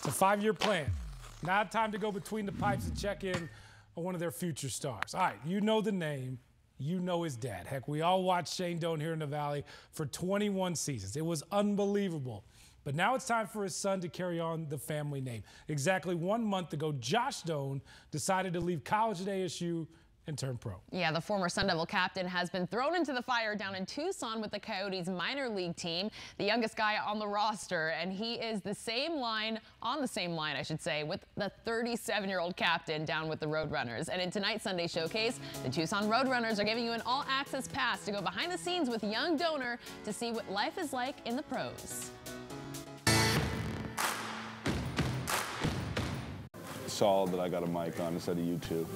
It's a five-year plan. Now time to go between the pipes and check in on one of their future stars. All right, you know the name. You know his dad. Heck, we all watched Shane Doan here in the Valley for 21 seasons. It was unbelievable. But now it's time for his son to carry on the family name. Exactly one month ago, Josh Doan decided to leave college at ASU and turn pro. Yeah, the former Sun Devil captain has been thrown into the fire down in Tucson with the Coyotes minor league team, the youngest guy on the roster, and he is the same line, on the same line, I should say, with the 37-year-old captain down with the Roadrunners. And in tonight's Sunday Showcase, the Tucson Roadrunners are giving you an all-access pass to go behind the scenes with young Doaner to see what life is like in the pros. Solid that I got a mic on instead of YouTube.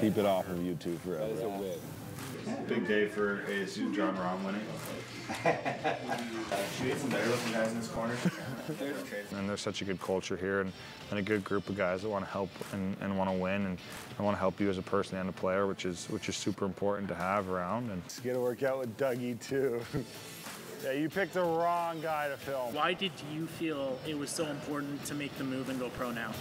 Keep it off of YouTube forever. Big day for ASU, Jon Rahm winning. Should we get some better looking guys in this corner? and there's such a good culture here and, and a good group of guys that want to help and, and want to win and, and want to help you as a person and a player, which is which is super important to have around. And Get to work out with Dougie too. yeah, you picked the wrong guy to film. Why did you feel it was so important to make the move and go pro now?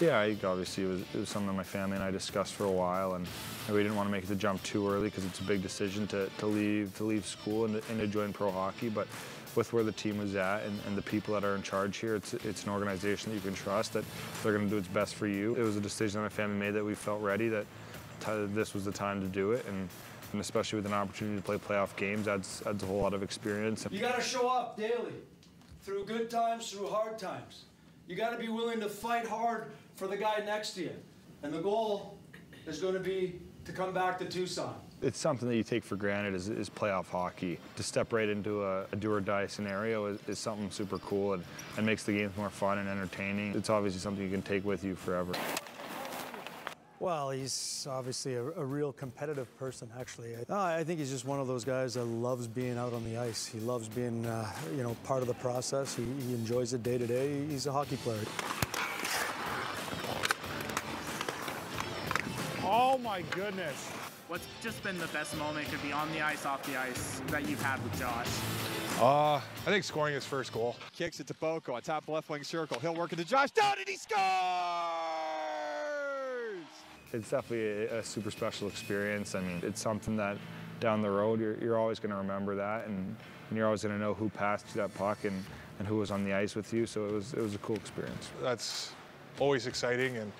Yeah, I, obviously it was, it was something my family and I discussed for a while, and we didn't want to make the jump too early because it's a big decision to, to leave to leave school and to, and to join pro hockey. But with where the team was at and, and, the people that are in charge here, it's, it's an organization that you can trust that they're going to do what's best for you. It was a decision that my family made that we felt ready that this was the time to do it. And, and especially with an opportunity to play playoff games adds, adds a whole lot of experience. You got to show up daily, through good times, through hard times. You got to be willing to fight hard for the guy next to you. And the goal is going to be to come back to Tucson. It's something that you take for granted is, is playoff hockey. To step right into a, a do or die scenario is, is something super cool and, and makes the games more fun and entertaining. It's obviously something you can take with you forever. Well, he's obviously a, a real competitive person, actually. Uh, I think he's just one of those guys that loves being out on the ice. He loves being, uh, you know, part of the process. He, he enjoys it day to day. He's a hockey player. Oh my goodness. What's just been the best moment could be on the ice, off the ice that you've had with Josh? Uh, I think scoring his first goal. Kicks it to Boko on top left wing circle. He'll work it to Josh down and he scores! It's definitely a, a super special experience. I mean, it's something that down the road you're, you're always going to remember that and, and you're always going to know who passed you that puck and, and who was on the ice with you. So it was, it was a cool experience. That's always exciting and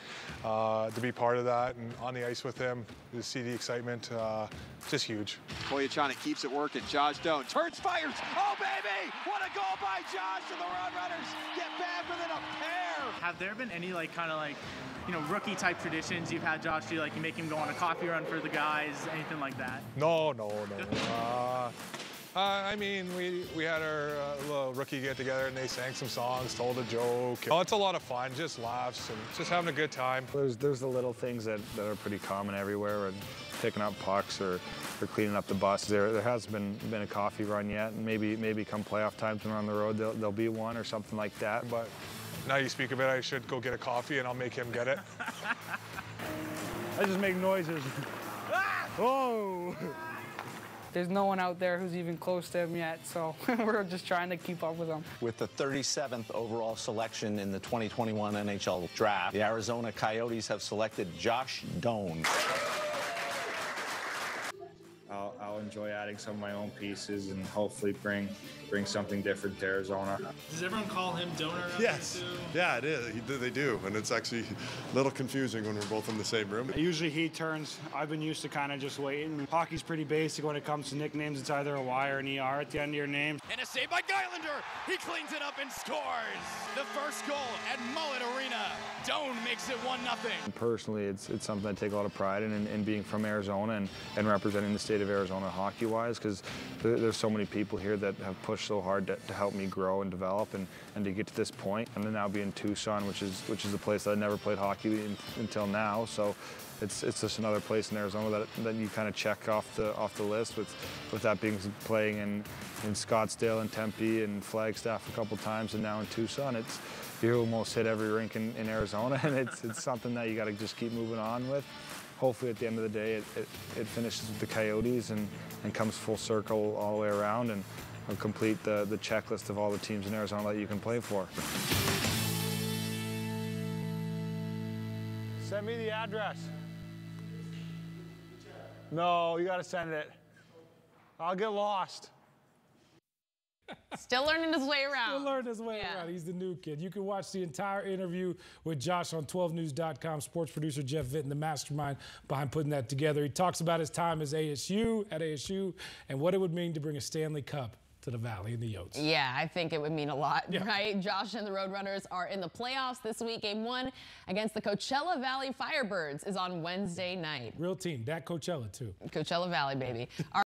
uh, to be part of that and on the ice with him, to see the excitement, uh, just huge. Boyachonic keeps it working. Josh Doan turns, fires. Oh, baby! What a goal by Josh and the Roadrunners get back within a pair. Have there been any like kind of like you know, rookie type traditions you've had Josh do, like you make him go on a coffee run for the guys, anything like that? No, no, no. uh, uh, I mean, we, we had our uh, little rookie get together and they sang some songs, told a joke. Oh, it's a lot of fun, just laughs and just having a good time. There's, there's the little things that, that are pretty common everywhere, and picking up pucks or, or cleaning up the bus. There, there hasn't been, been a coffee run yet, and maybe, maybe come playoff times when we're on the road, there'll, there'll be one or something like that. But now you speak of it, I should go get a coffee and I'll make him get it. I just make noises. oh! There's no one out there who's even close to him yet, so we're just trying to keep up with him. With the 37th overall selection in the 2021 NHL Draft, the Arizona Coyotes have selected Josh Doan. I'll, I'll enjoy adding some of my own pieces and hopefully bring bring something different to Arizona. Does everyone call him Doaner? Yes. Yeah, it is. They do, and it's actually a little confusing when we're both in the same room. Usually he turns. I've been used to kind of just waiting. Hockey's pretty basic when it comes to nicknames. It's either a Y or an ER at the end of your name. And a save by Geilander. He cleans it up and scores. The first goal at Mullet Arena. Doan makes it 1 nothing. Personally, it's, it's something I take a lot of pride in, in, in being from Arizona and, and representing the state of Arizona hockey-wise because there, there's so many people here that have pushed so hard to, to, help me grow and develop and, and to get to this point. And then now be in Tucson, which is which is a place that I never played hockey in, until now. So it's it's just another place in Arizona that, that you kind of check off the off the list with with that being playing in in Scottsdale and Tempe and Flagstaff a couple times and now in Tucson. It's you almost hit every rink in, in Arizona and it's it's something that you got to just keep moving on with hopefully at the end of the day it, it, it, finishes with the Coyotes and, and comes full circle all the way around and I'll complete the, the checklist of all the teams in Arizona that you can play for. Send me the address. No, you gotta send it. I'll get lost. Still learning his way around. Still learning his way around. He's the new kid. You can watch the entire interview with Josh on 12news.com. Sports producer Jeff Vinton, the mastermind behind putting that together. He talks about his time as ASU at ASU and what it would mean to bring a Stanley Cup to the Valley and the Yotes. Yeah, I think it would mean a lot, Yeah. right? Josh and the Roadrunners are in the playoffs this week. Game one against the Coachella Valley Firebirds is on Wednesday night. Real team. That Coachella, too. Coachella Valley, baby.